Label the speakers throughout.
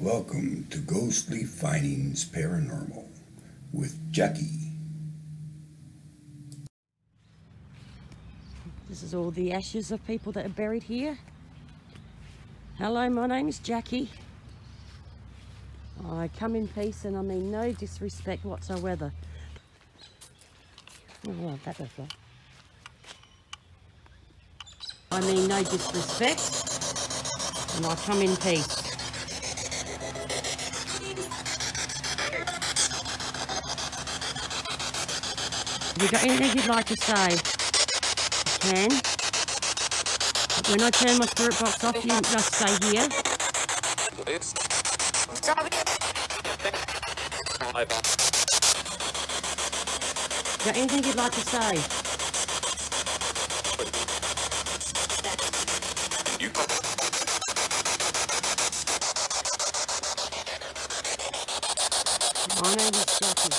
Speaker 1: Welcome to Ghostly Findings Paranormal with Jackie.
Speaker 2: This is all the ashes of people that are buried here. Hello, my name is Jackie. I come in peace and I mean no disrespect whatsoever. Oh, that does. I mean no disrespect and I come in peace. Have you got anything you'd like to say? You can. But when I turn my spirit box off, you just stay here. Got anything you'd like to say? My name is Jackie.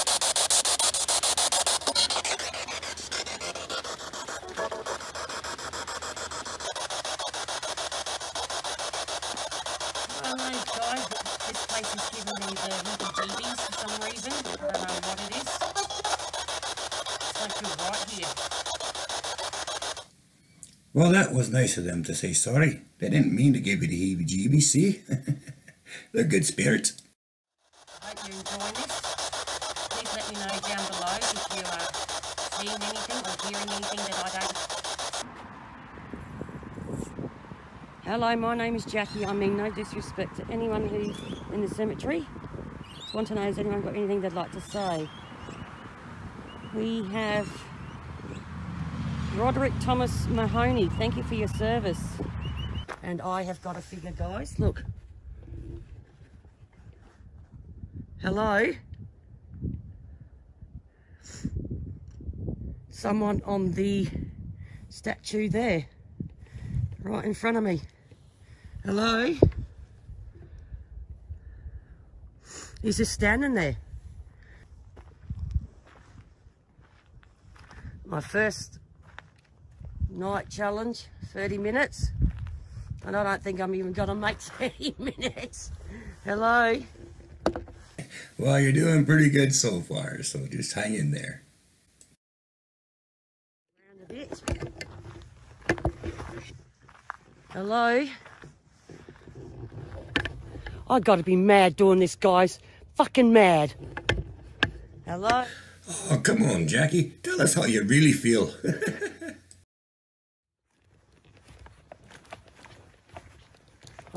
Speaker 2: Well, no, guys, this place is giving me the heebie-jeebies for some reason. I don't know what it is. It's like you're right here.
Speaker 1: Well, that was nice of them to say sorry. They didn't mean to give you the heebie jeebies, see? They're good spirits.
Speaker 2: I hope you're this. Please let me know down below if you are seeing anything or hearing anything that I don't. Hello, my name is Jackie. I mean no disrespect to anyone who's in the cemetery. Just want to know has anyone got anything they'd like to say? We have Roderick Thomas Mahoney. Thank you for your service. And I have got a figure, guys. Look. Hello? Someone on the statue there, right in front of me. Hello? He's just standing there. My first night challenge, 30 minutes. And I don't think I'm even gonna make 30 minutes. Hello?
Speaker 1: Well, you're doing pretty good so far, so just hang in there.
Speaker 2: Around a bit. Hello? I gotta be mad doing this, guys. Fucking mad. Hello?
Speaker 1: Oh, come on, Jackie. Tell us how you really feel.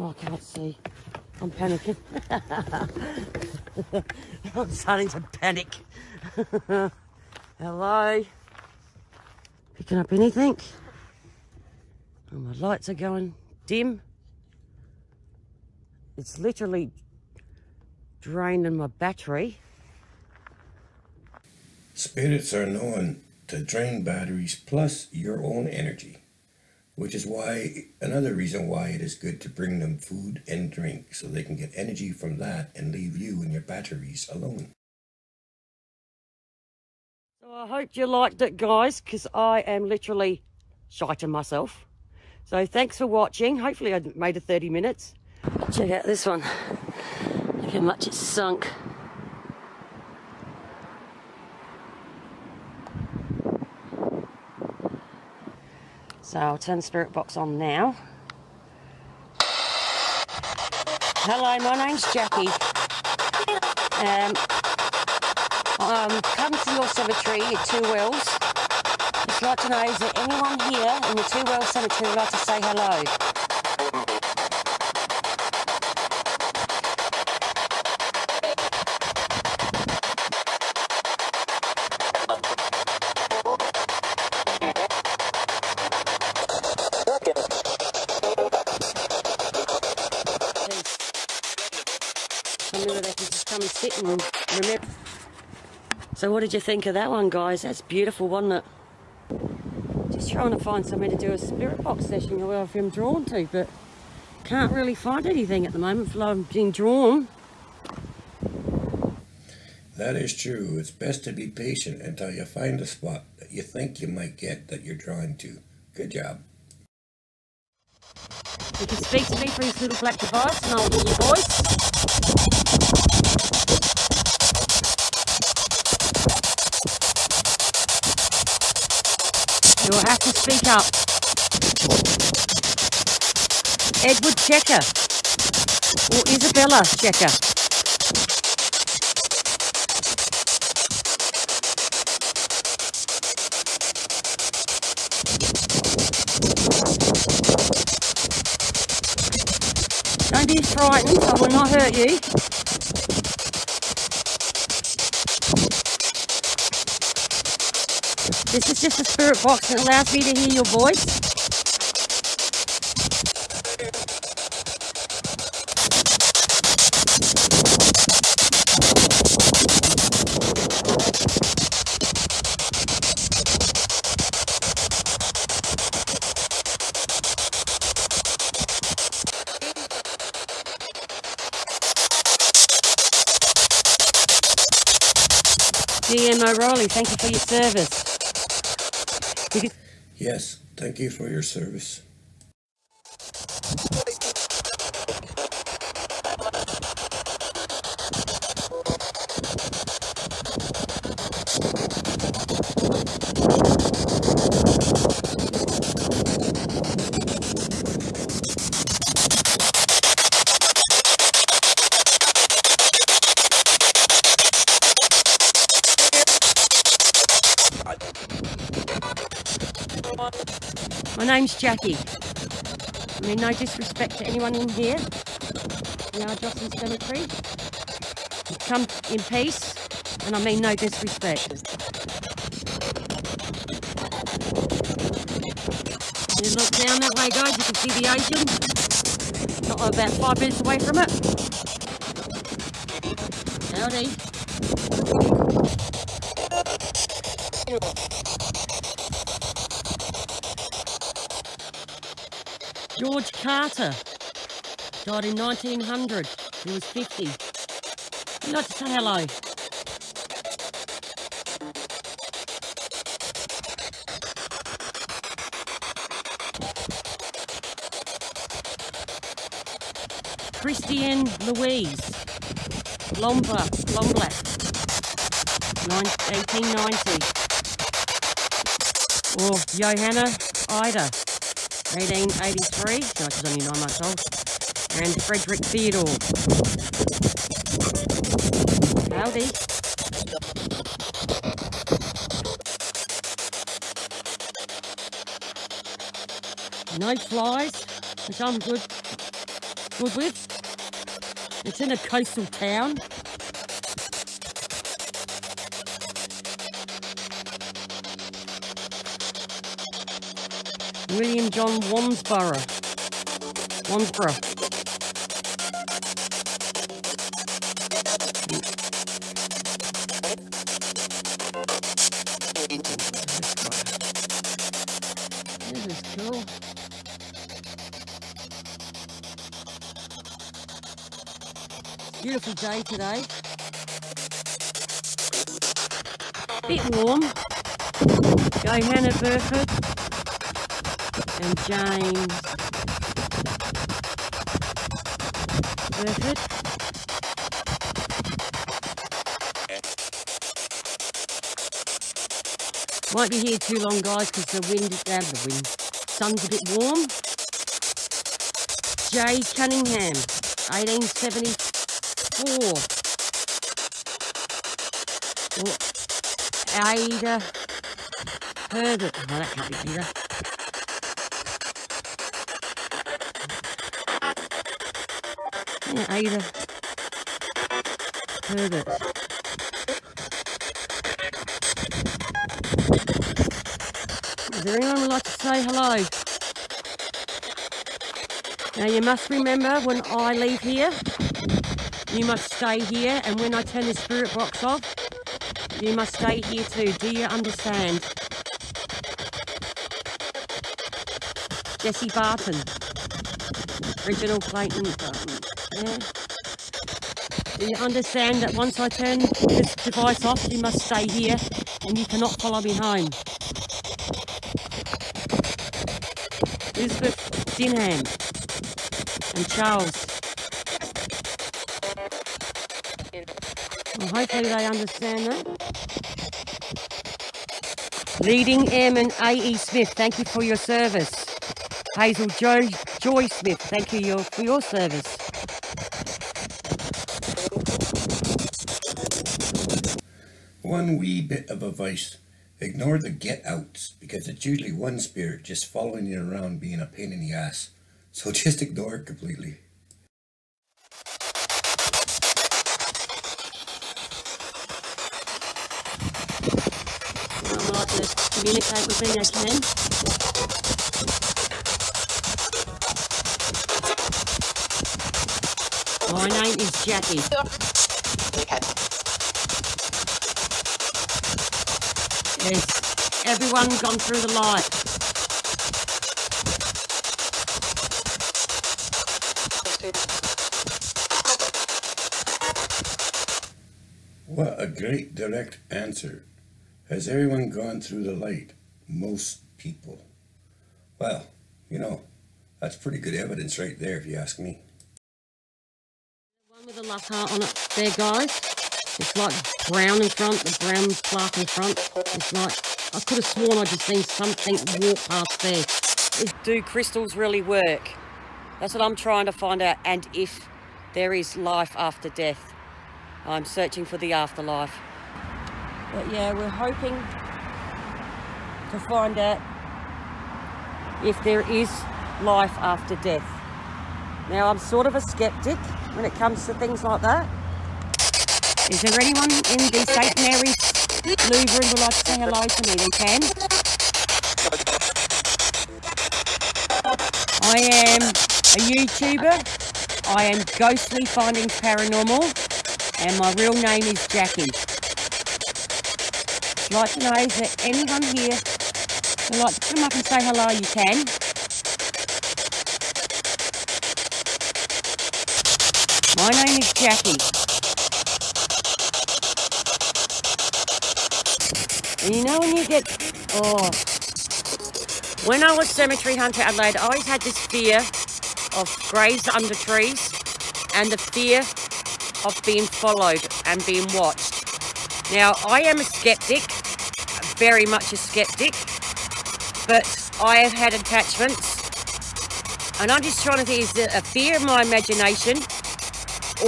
Speaker 2: Oh, I can't see. I'm panicking. I'm starting to panic. Hello? Picking up anything? Oh, my lights are going dim. It's literally draining my battery.
Speaker 1: Spirits are known to drain batteries plus your own energy, which is why another reason why it is good to bring them food and drink so they can get energy from that and leave you and your batteries alone.
Speaker 2: So I hope you liked it, guys, because I am literally shiting myself. So thanks for watching. Hopefully I made it 30 minutes. Check out this one. Look how much it's sunk. So I'll turn the spirit box on now. Hello, my name's Jackie. Um, um, come to your cemetery at Two Wells. Just like to know, is there anyone here in the Two Wells Cemetery who'd like to say hello? Where they can just come and sit and remember. So what did you think of that one, guys? That's beautiful, wasn't it? Just trying to find somewhere to do a spirit box session where been drawn to, but can't really find anything at the moment for I'm being drawn.
Speaker 1: That is true. It's best to be patient until you find a spot that you think you might get that you're drawn to. Good job.
Speaker 2: You can speak to me through this little black device and I'll hear your voice. You'll have to speak up. Edward Checker or Isabella Checker. Don't be frightened, I will not hurt you. This is just a spirit box that allows me to hear your voice. GM O'Reilly, thank you for your service.
Speaker 1: Yes, thank you for your service.
Speaker 2: Name's Jackie. I mean, no disrespect to anyone in here. We are Jocelyn Cemetery. Come in peace, and I mean no disrespect. You look down that way, guys, you can see the ocean. Not about five minutes away from it. Howdy. George Carter died in 1900. He was 50. You'd like to say hello? Christiane Louise Lombard, Lomblack, 1890. Or Johanna Ida, 1883, no, she's only nine months old. And Frederick Theodore. Howdy. No flies, which I'm good, good with. It's in a coastal town. William John Wansborough. Wansborough. This is cool. Beautiful day today. Bit warm. Johanna Burford and James Burford. Might be here too long, guys, because the wind, is uh, the wind, sun's a bit warm. Jay Cunningham, 1874. Or Ada Herbert. No, that can't be Peter. Yeah, Ada Herbert. Is there anyone who'd like to say hello? Now you must remember when I leave here, you must stay here, and when I turn the spirit box off, you must stay here too. Do you understand? Jesse Barton, Reginald Clayton. Um, yeah. Do you understand that once I turn this device off, you must stay here and you cannot follow me home? Elizabeth Dinham, and Charles. Well, hopefully they understand that. Leading Airman A.E. Smith, thank you for your service. Hazel jo Joy Smith, thank you for your service.
Speaker 1: One wee bit of advice. Ignore the get outs because it's usually one spirit just following you around being a pain in the ass. So just ignore it completely.
Speaker 2: I like to communicate with me, I can. Name is Jackie. Has everyone gone through the light?
Speaker 1: What a great direct answer. Has everyone gone through the light? Most people. Well, you know, that's pretty good evidence right there if you ask me.
Speaker 2: With luck heart on it there, guys. It's like brown in front, the brown plaque in front. It's like, I could have sworn I just seen something walk past there. Do crystals really work? That's what I'm trying to find out. And if there is life after death. I'm searching for the afterlife. But yeah, we're hoping to find out if there is life after death. Now, I'm sort of a skeptic when it comes to things like that. Is there anyone in the St. Mary's Louvre who would like to say hello to me? They can. I am a YouTuber. I am Ghostly Findings Paranormal. And my real name is Jackie. You'd like to know, is there anyone here who'd like to come up and say hello? You can. My name is Jackie. And you know when you get, oh, when I was cemetery hunter Adelaide, I always had this fear of graves under trees and the fear of being followed and being watched. Now, I am a skeptic, very much a skeptic, but I have had attachments. And I'm just trying to think, is it a fear of my imagination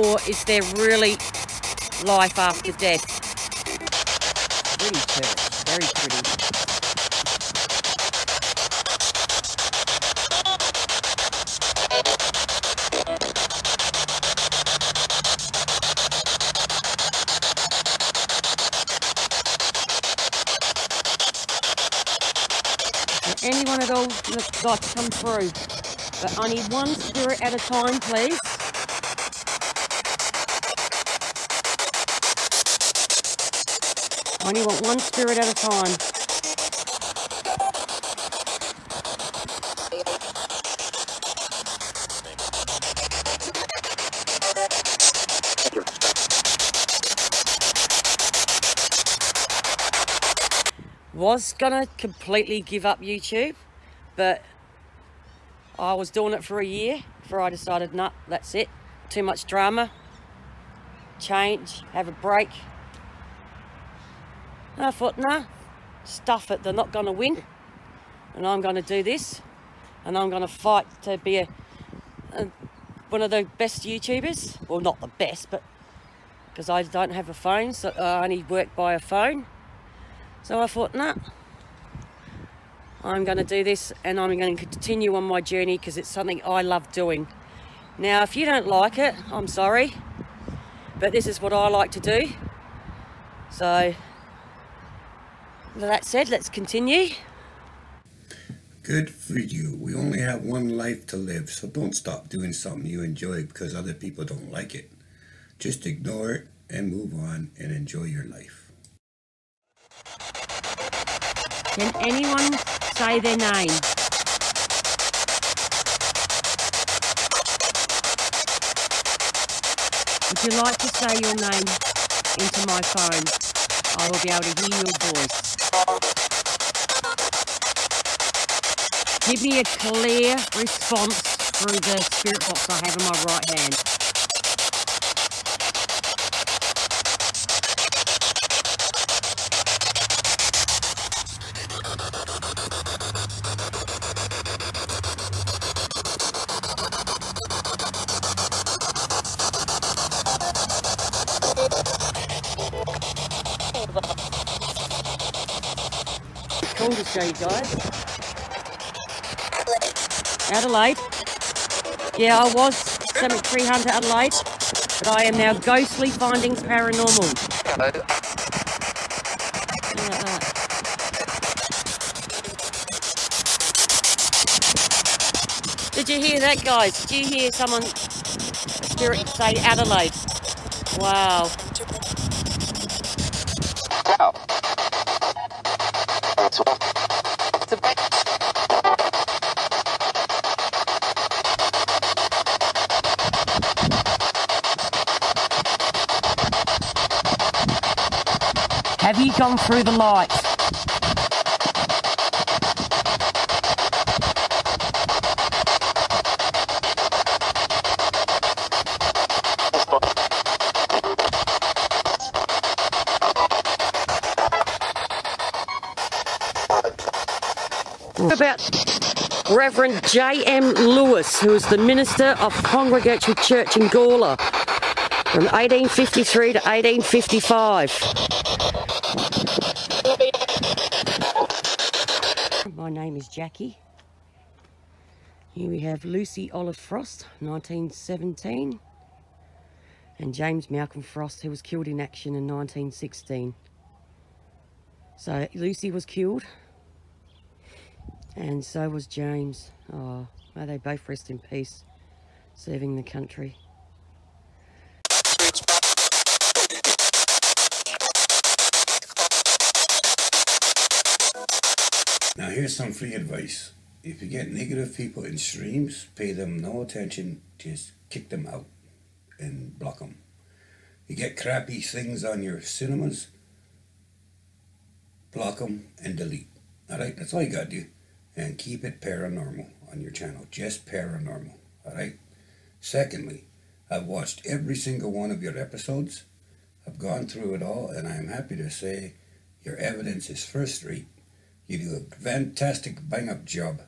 Speaker 2: or is there really life after death? Pretty pretty, very pretty. And anyone at all that's to come through. But only one spirit at a time, please. I only want one spirit at a time. Was gonna completely give up YouTube, but I was doing it for a year before I decided, nah, that's it. Too much drama. Change, have a break. And I thought, nah, stuff it. They're not going to win. And I'm going to do this. And I'm going to fight to be a, a, one of the best YouTubers. Well, not the best, but because I don't have a phone, so I only work by a phone. So I thought, nah, I'm going to do this and I'm going to continue on my journey because it's something I love doing. Now, if you don't like it, I'm sorry, but this is what I like to do. So, with that said, let's continue.
Speaker 1: Good for you. We only have one life to live, so don't stop doing something you enjoy because other people don't like it. Just ignore it and move on and enjoy your life.
Speaker 2: Can anyone say their name? If you like to say your name into my phone, I will be able to hear your voice. Give me a clear response through the spirit box I have in my right hand. Cool to you guys. Adelaide. Yeah, I was cemetery hunter Adelaide, but I am now ghostly findings paranormal. That. Did you hear that, guys? Did you hear someone say Adelaide? Wow. You gone through the light? About Reverend J.M. Lewis, who was the minister of Congregational Church in Gawler from 1853 to 1855. My name is Jackie. Here we have Lucy Olive Frost, 1917, and James Malcolm Frost, who was killed in action in 1916. So Lucy was killed, and so was James. Oh, may they both rest in peace, serving the country.
Speaker 1: Now, here's some free advice. If you get negative people in streams, pay them no attention, just kick them out and block them. You get crappy things on your cinemas, block them and delete. Alright, that's all you gotta do. And keep it paranormal on your channel, just paranormal. Alright? Secondly, I've watched every single one of your episodes. I've gone through it all, and I'm happy to say your evidence is first rate. You do a fantastic bang up job,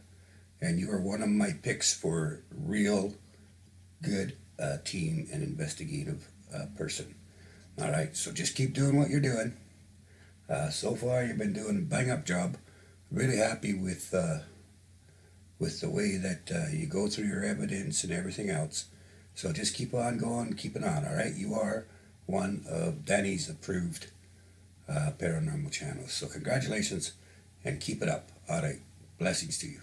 Speaker 1: and you are one of my picks for real good uh, team and investigative uh, person. All right, so just keep doing what you're doing. Uh, so far, you've been doing a bang up job. Really happy with uh, with the way that uh, you go through your evidence and everything else. So just keep on going, keep it on. All right, you are one of Danny's approved uh, paranormal channels. So congratulations and keep it up. All right. Blessings to you.